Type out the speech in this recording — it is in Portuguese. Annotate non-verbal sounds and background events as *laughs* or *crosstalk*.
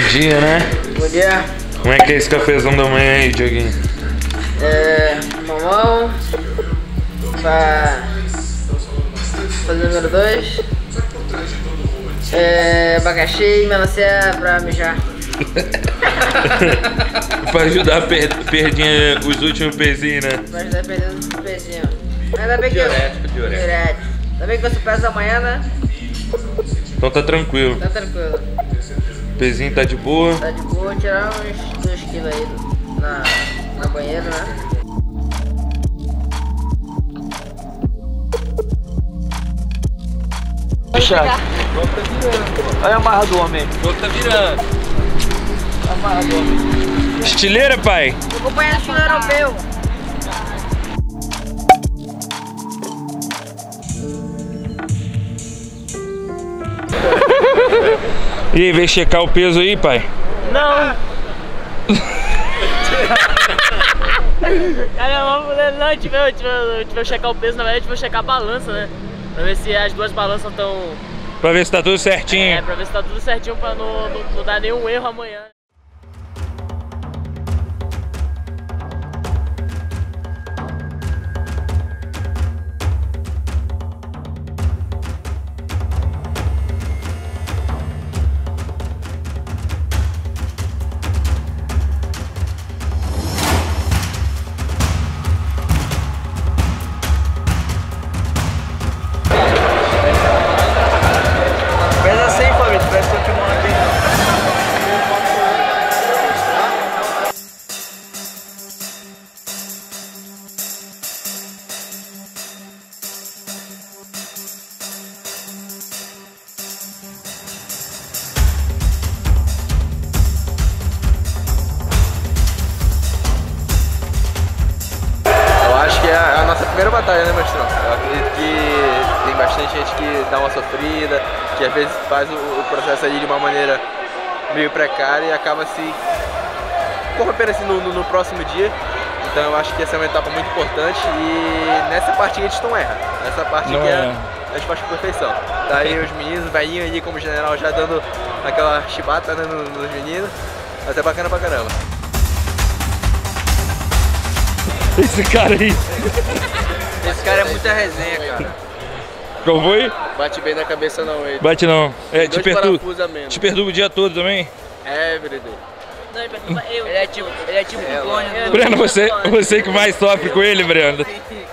dia, né? Bom dia. Como é que é esse cafezão da manhã aí, Dioguinho? É. Mamão. Pra. Fazer o número 2. É. Abacaxi e melancia pra mijar. *laughs* pra ajudar a per perder os últimos pezinhos, né? Pra ajudar a perder os pezinhos. Ainda bem que eu. Diurético, diurético. Diurético. Ainda bem que eu sou peso amanhã, né? Então tá tranquilo. Tá tranquilo. O pezinho tá de boa. Tá de boa, tirar uns 2 quilos aí na, na banheira, né? Fechado. Olha a marra do homem. O tá virando. A marra do homem. Estileira, pai? Vou acompanhar o estilo europeu. E aí, veio checar o peso aí, pai? Não! *laughs* Cara, não, a gente veio, a gente veio- a gente veio checar o peso, na verdade gente veio checar a balança, né? Pra ver se as duas balanças estão. Pra ver se tá tudo É, certinho. pra ver se tá tudo certinho pra não, não, não dar nenhum erro amanhã. Nossa primeira batalha, né, Mestrão? Eu acredito que tem bastante gente que dá uma sofrida, que às vezes faz o, o processo ali de uma maneira meio precária e acaba se corrompendo assim no, no- no próximo dia. Então eu acho que essa é uma etapa muito importante e nessa parte a gente não erra. Nessa parte Não que é, a gente faz com perfeição. Tá aí os meninos, velhinho ali como general já dando aquela chibata né, no- nos meninos. Mas é bacana pra caramba. *laughs* Esse cara aí. Esse cara é muita resenha, cara. Qual foi? Bate bem na cabeça não, ele. Bate não. É, te perturba. Te perturba o dia todo também? É, Brede. Não, ele perturba eu. Ele é tipo, ele é tipo um clone. Breno, você, você que mais sofre com ele, Breno. Tem